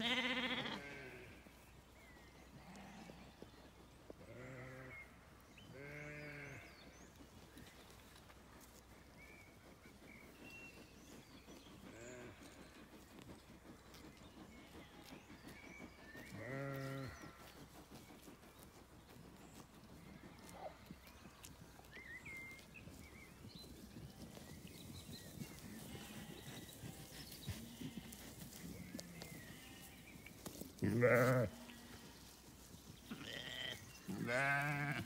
Nah. Nah. Nah. nah.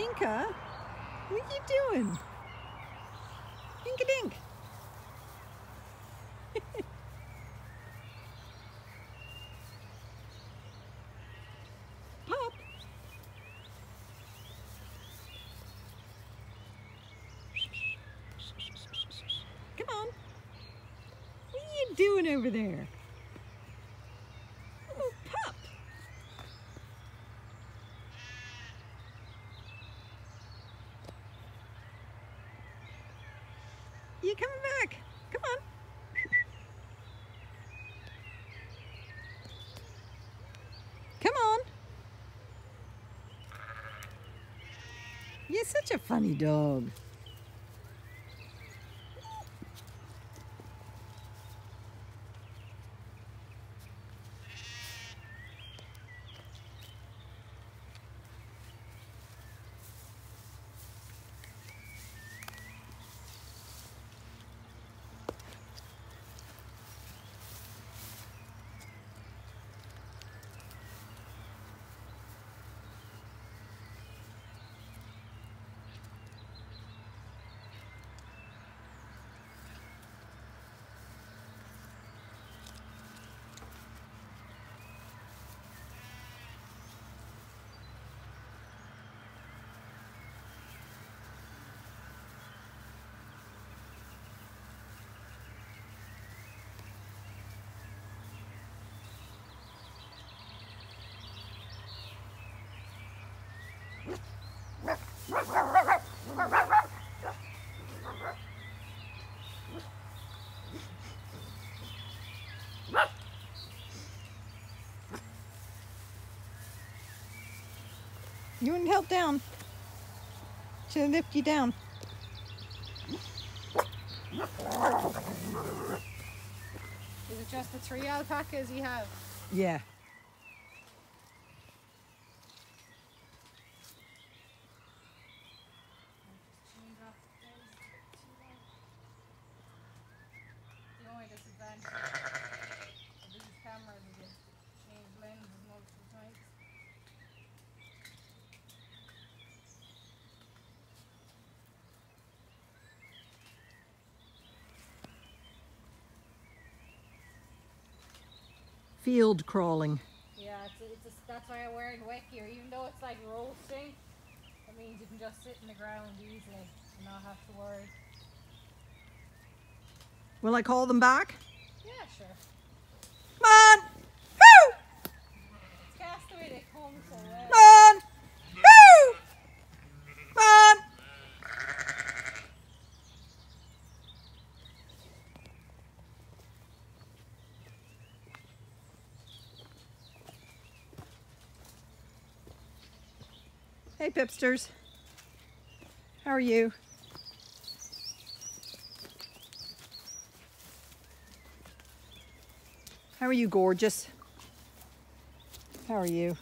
Inca, what are you doing? Inka dink. Pop. Come on. What are you doing over there? You coming back? Come on. Come on. You're such a funny dog. You wouldn't help down. Should lift you down. Is it just the three alpacas you have? Yeah. Field crawling. Yeah, it's, it's a, that's why I'm wearing wet gear. Even though it's like roasting, it means you can just sit in the ground easily and not have to worry. Will I call them back? Yeah, sure. Come on! Woo! It's castaway, they come so well. Come on! Woo! Come on! Hey, Pipsters. How are you? How are you, gorgeous? How are you?